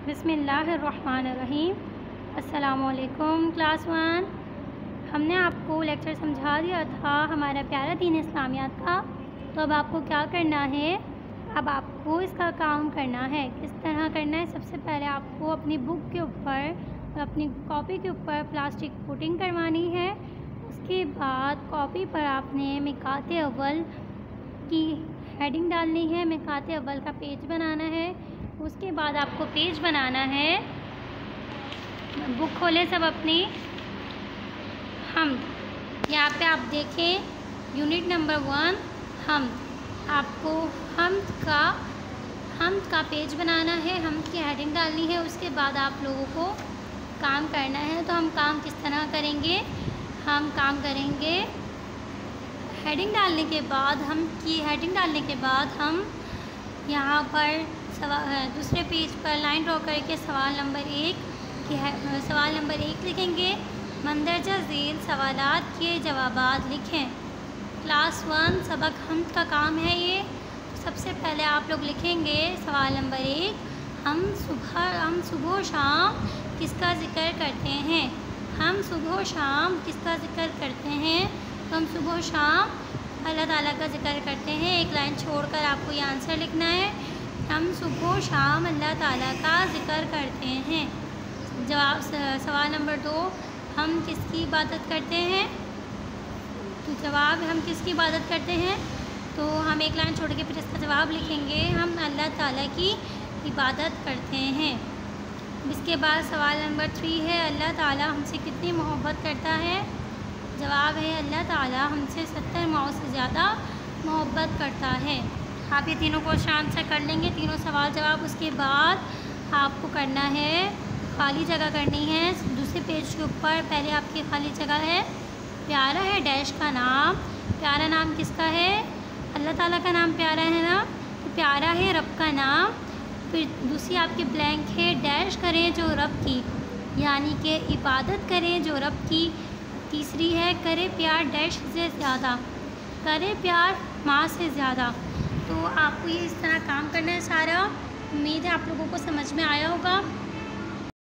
बिसमीम अस्सलाम class one. हमने आपको लेक्चर समझा दिया था हमारा प्यारा दीन इस्लामियात का। तो अब आपको क्या करना है? अब आपको इसका काम करना है। किस तरह करना है? सबसे पहले आपको अपनी बुक के ऊपर, अपनी कॉपी के ऊपर प्लास्टिक कोटिंग करवानी है। उसके बाद कॉपी पर आपने मिकाते अव्वल की हेडिंग डालनी है। मिकाते अव्वल का पेज बनाना है। उसके बाद आपको पेज बनाना है। बुक खोलें सब अपनी। हम, यहाँ पे आप देखें यूनिट नंबर वन हम। आपको हम का हम का पेज बनाना है, हम की हेडिंग डालनी है, उसके बाद आप लोगों को काम करना है। तो हम काम किस तरह करेंगे? हम काम करेंगे हेडिंग डालने के बाद, हम की हेडिंग डालने के बाद हम यहाँ पर सवाल दूसरे पेज पर लाइन ड्रॉ करके सवाल नंबर एक की है सवाल नंबर एक लिखेंगे। मंदरजा झील सवाल के जवाब लिखें। क्लास वन, सबक हम का काम है ये। सबसे पहले आप लोग लिखेंगे सवाल नंबर एक, हम सुबह हम सुबह शाम किसका ज़िक्र करते हैं? हम सुबह शाम किसका ज़िक्र करते हैं? तो हम सुबह शाम अल्लाह ताला का ज़िक्र करते हैं। एक लाइन छोड़कर आपको ये आंसर लिखना है। हम सुबह शाम अल्लाह ताला का ज़िक्र करते हैं। जवाब सवाल नंबर दो, हम किसकी इबादत करते हैं? तो जवाब, हम किसकी इबादत करते हैं? तो हम एक लाइन छोड़ के फिर इसका जवाब लिखेंगे, हम अल्लाह ताला की इबादत करते हैं। इसके बाद सवाल नंबर थ्री है, अल्लाह ताला हमसे कितनी मोहब्बत करता है? जवाब है, अल्लाह ताला हमसे सत्तर माओ से ज़्यादा मोहब्बत करता है। आप ये तीनों को शांत से कर लेंगे। तीनों सवाल जवाब उसके बाद आपको करना है, खाली जगह करनी है। दूसरे पेज के ऊपर पहले आपकी खाली जगह है। प्यारा है डैश का नाम। प्यारा नाम किसका है? अल्लाह ताला का नाम प्यारा है ना? तो प्यारा है रब का नाम। फिर दूसरी आपकी ब्लैंक है, डैश करें जो रब की, यानी कि इबादत करें जो रब की। तीसरी है, करे प्यार डैश से ज़्यादा, करे प्यार माँ से ज़्यादा। तो आपको ये इस तरह काम करना है सारा। उम्मीद है आप लोगों को समझ में आया होगा।